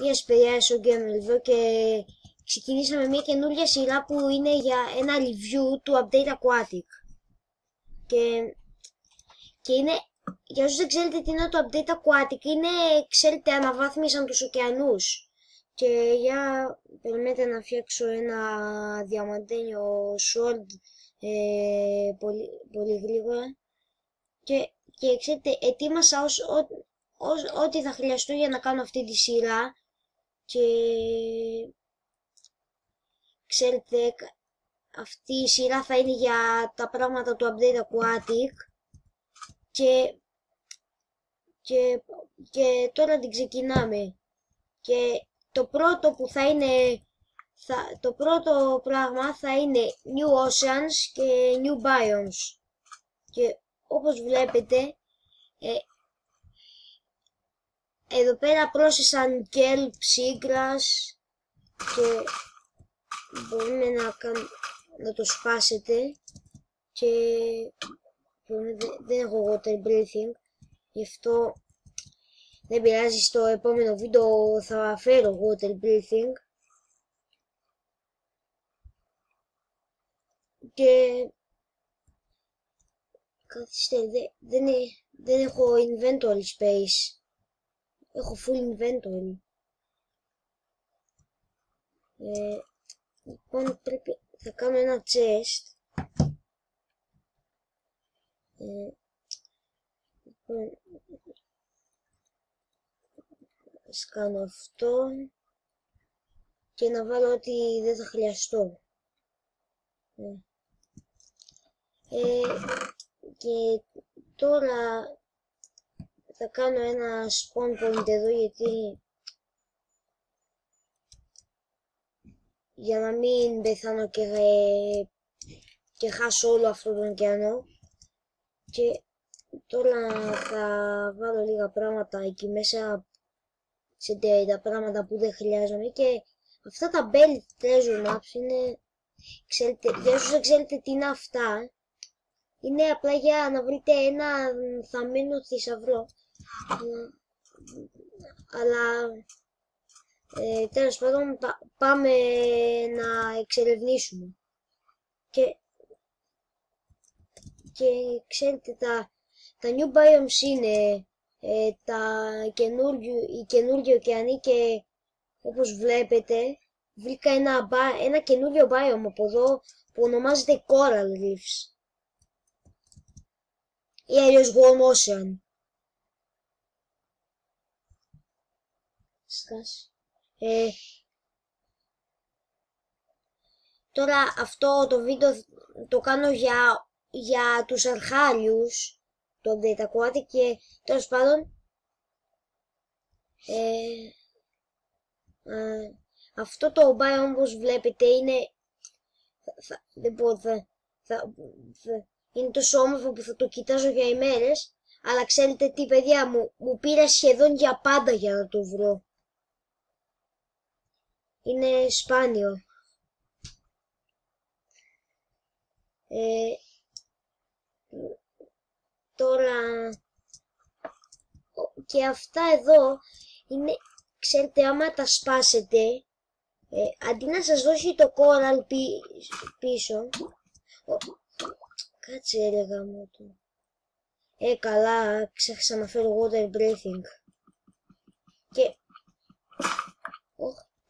Γεια σας παιδιά, στο Gamer εδώ και ξεκινήσαμε μια καινούργια σειρά που είναι για ένα review του Update Aquatic. Και, και είναι, για όσους δεν ξέρετε τι είναι το Update Aquatic, είναι, ξέρετε, αναβάθμισαν τους ωκεανούς. Και για, περιμένετε να φτιάξω ένα διαμαντένιο sword ε, πολύ, πολύ γρήγορα. Και, και ξέρετε, ετοίμασα ως, ό,τι θα χρειαστώ για να κάνω αυτή τη σειρά και ξέρετε αυτή η σειρά θα είναι για τα πράγματα του Update Aquatic. Και, και, και τώρα την ξεκινάμε. Και το πρώτο που θα είναι θα, το πρώτο πράγμα θα είναι New Oceans και New Biomes. Και όπως βλέπετε ε, εδώ πέρα πρόσθεσαν kelp, seagrass και μπορούμε να, να το σπάσετε και δεν έχω water breathing γι' αυτό δεν πειράζει στο επόμενο βίντεο θα φέρω water breathing και καθίστε δεν, δεν έχω inventory space Έχω full inventory. Ε, λοιπόν, πρέπει, θα κάνω ένα chest. Ε, λοιπόν, ας κάνω αυτό και να βάλω ότι δεν θα χρειαστώ. Ε, ε και τώρα θα κάνω ένα spawn point εδώ γιατί για να μην πεθάνω και, και χάσω όλο αυτό τον ωκεανό. Και τώρα θα βάλω λίγα πράγματα εκεί μέσα σε τα πράγματα που δεν χρειάζομαι. Και αυτά τα bell treasure maps είναι ξέρετε, για όσους δεν ξέρετε τι είναι αυτά είναι απλά για να βρείτε ένα θαμμένο θησαυρό αλλά ε, τέλος πάντων πάμε να εξερευνήσουμε και, και ξέρετε τα, τα new biomes είναι ε, τα καινούργιο, οι καινούργιοι ωκεανοί και όπως βλέπετε βρήκα ένα, ένα καινούριο biome από εδώ που ονομάζεται Coral Reefs ή αλλιώς Warm Ocean. Ε, τώρα αυτό το βίντεο το κάνω για, για τους αρχάριους το Update Aquatic και τέλος πάντων ε, αυτό το biome όπως βλέπετε είναι θα, δεν πω, θα, θα, είναι τόσο όμορφο που θα το κοιτάζω για ημέρες αλλά ξέρετε τι παιδιά μου, μου πήρα σχεδόν για πάντα για να το βρω είναι σπάνιο. Ε, τώρα και αυτά εδώ είναι, ξέρετε, άμα τα σπάσετε, ε, αντί να σας δώσει το κόραλ πίσω, κάτσε έλεγα μου το. Ε, καλά, ξέχασα να φέρω water breathing. Και,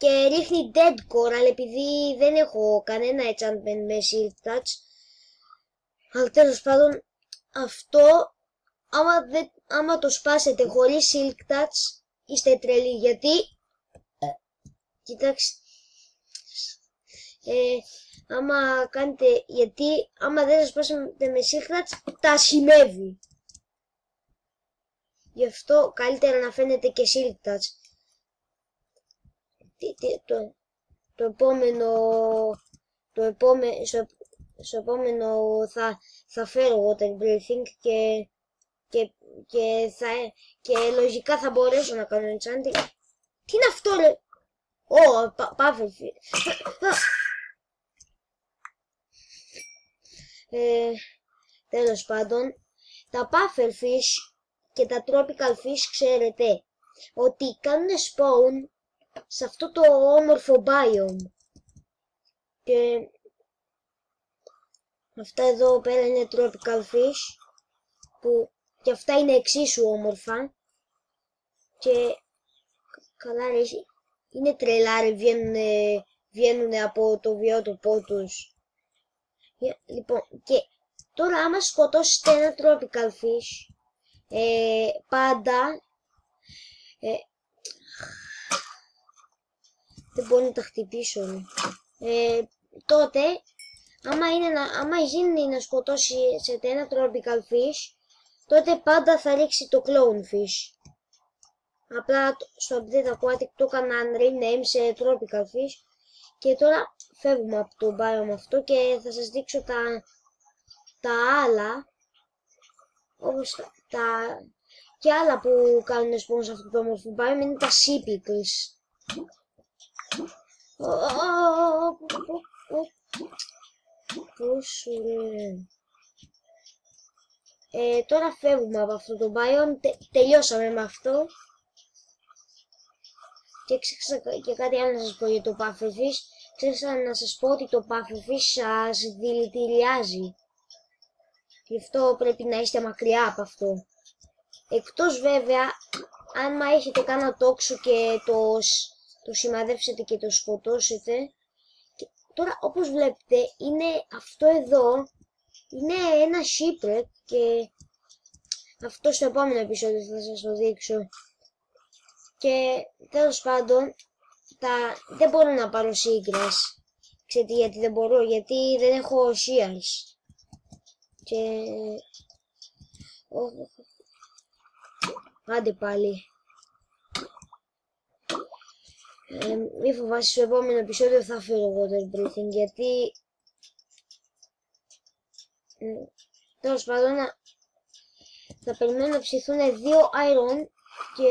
και ρίχνει dead core, αλλά επειδή δεν έχω κανένα enchantment με shield touch, αλλά τέλος πάντων αυτό, άμα, δεν, άμα το σπάσετε χωρίς silk touch, είστε τρελοί, γιατί, κοιτάξτε, ε, άμα κάνετε, γιατί άμα δεν σας σπάσετε με silk touch, τα σημεύει. Γι' αυτό καλύτερα να φαίνεται και silk touch το, το επόμενο, το επόμενο, στο, επόμενο θα, θα φέρω water breathing και, και, και, θα, και λογικά θα μπορέσω να κάνω enchanting. Τι είναι αυτό ρε! Ω, πάφελφι. ε, τέλος πάντων, τα pufferfish και τα tropical fish ξέρετε ότι κάνουν spawn σε αυτό το όμορφο biome. Και αυτά εδώ πέρα είναι tropical fish που και αυτά είναι εξίσου όμορφα και καλά ρε, είναι τρελά ρε, βγαίνουν, από το βιότοπό τους. Λοιπόν, και τώρα άμα σκοτώσετε ένα tropical fish, ε, πάντα ε, δεν μπορώ να τα χτυπήσω. Ε, τότε, άμα, είναι να, άμα γίνει να σκοτώσει σε ένα tropical fish, τότε πάντα θα ρίξει το clone fish. Απλά στο update aquatic το έκαναν rename σε tropical fish και τώρα φεύγουμε από το biome αυτό και θα σας δείξω τα, τα άλλα όπως τα, τα και άλλα που κάνουν spawn σε αυτό το όμορφο biome είναι τα sea Πόσο ε, τώρα φεύγουμε από αυτό το biome, τελειώσαμε με αυτό. Και ξέχασα και κάτι άλλο να σας πω για το Pufferfish. Ξέχασα να σας πω ότι το Pufferfish σας δηλητηριάζει. Γι' αυτό πρέπει να είστε μακριά από αυτό. Εκτός βέβαια, αν μα έχετε κάνα τόξο και το, το σημαδεύσετε και το σκοτώσετε. Και τώρα όπως βλέπετε είναι αυτό εδώ, είναι ένα shipwreck και αυτό στο επόμενο επεισόδιο θα σας το δείξω. Και τέλος πάντων, τα... δεν μπορώ να πάρω σύγκρας. Ξέρετε γιατί δεν μπορώ, γιατί δεν έχω shears. Και... Άντε πάλι. Ε, μη φοβάσαι στο επόμενο επεισόδιο θα φέρω water breathing γιατί ε, τέλος πάντων θα περιμένω να ψηθούν δύο iron και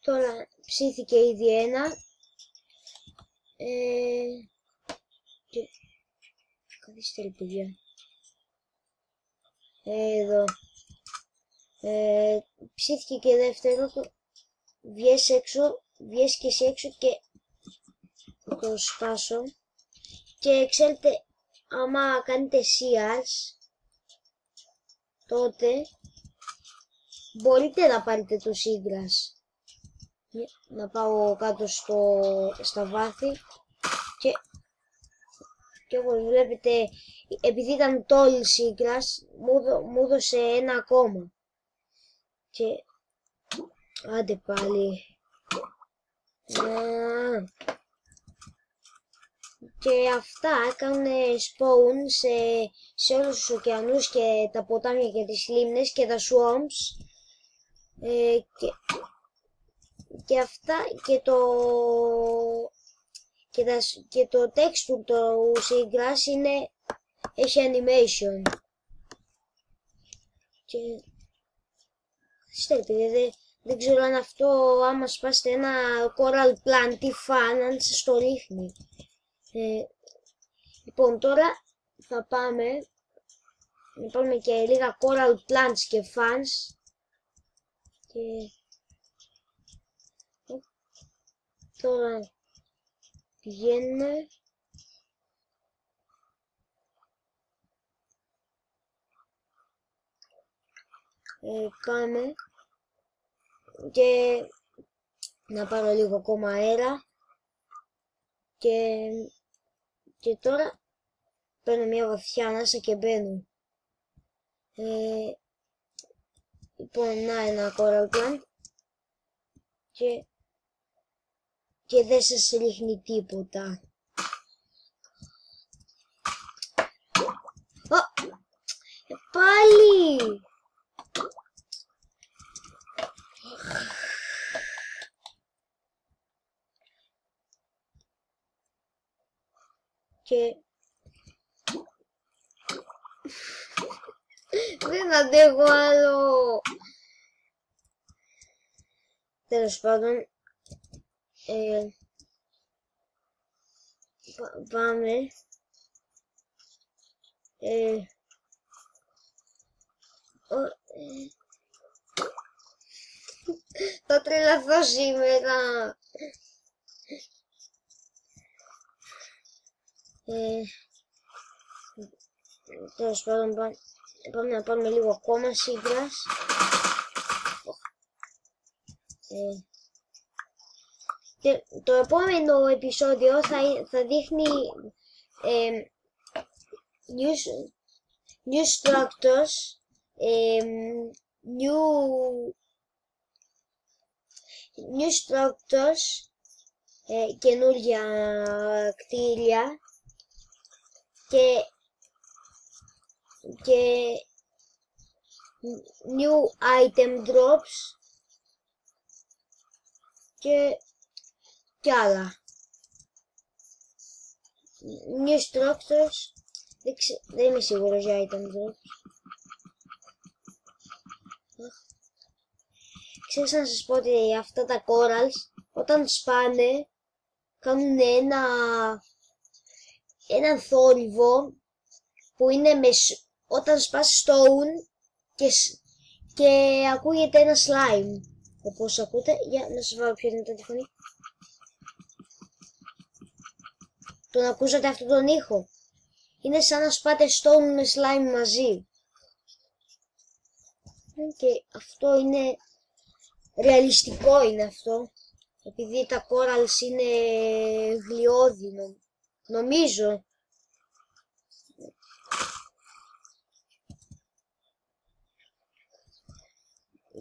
Τώρα ψήθηκε ήδη ένα. Ε, και... Καθίστε παιδιά. Εδώ. Ε, ψήθηκε και δεύτερο. Το... Βγες έξω. Βγες και εσύ έξω και το σπάσω. Και ξέρετε, άμα κάνετε σιάς, τότε μπορείτε να πάρετε το σύγκρας να πάω κάτω στο, στα βάθη και, και όπως βλέπετε επειδή ήταν τόλ σύγκρας μου, μου έδωσε ένα ακόμα. Και άντε πάλι. Και αυτά κάνουν spawn σε, σε όλους τους ωκεανούς και τα ποτάμια και τις λίμνες και τα swamps ε, και και αυτά και το και, τα, και το texture του Seagrass είναι έχει animation. Και στέλνετε δεν, δεν ξέρω αν αυτό άμα σπάσετε ένα coral plant τι φαν αν σας το ρίχνει. Ε, λοιπόν τώρα θα πάμε να πάμε και λίγα coral plants και fans. Και Τώρα πηγαίνουμε ε, πάμε. Και να πάρω λίγο ακόμα αέρα. Και, και τώρα παίρνω μια βαθιά ανάσα και μπαίνω. Ε, λοιπόν, να ένα coral plant. Και και δεν σας ρίχνει τίποτα. Ω, πάλι! Και δεν αντέχω άλλο. Τέλος πάντων, ε, πάμε Ε, ο, ε, θα τρελαθώ σήμερα. Ε, τέλος πάντων πάμε, πάμε να πάρουμε λίγο ακόμα σύγκρας. Ε, και το επόμενο επεισόδιο θα, θα δείχνει ε, news, new structures, ε, new, new structures, ε, καινούργια κτίρια και, και new item drops και κι άλλα. New structures. Δεν, ξε... δεν είμαι σίγουρος για item drops. Ξέχασα να σας πω ότι αυτά τα corals όταν σπάνε κάνουν ένα έναν θόρυβο που είναι με, όταν σπάσει stone και, και ακούγεται ένα slime. Όπως ακούτε, για να σας βάλω πιο δυνατά τη φωνή. Τον ακούσατε αυτόν τον ήχο. Είναι σαν να σπάτε stone με slime μαζί. Και αυτό είναι ρεαλιστικό είναι αυτό. Επειδή τα corals είναι γλιώδη νομίζω.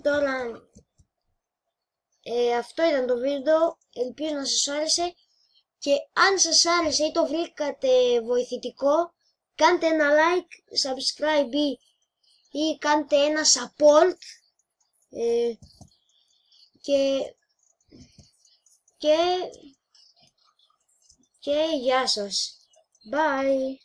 Τώρα, ε, αυτό ήταν το βίντεο. Ελπίζω να σας άρεσε. Και αν σας άρεσε ή το βρήκατε βοηθητικό, κάντε ένα like, subscribe ή, ή κάντε ένα support. Ε, και, και, και γεια σας. Bye.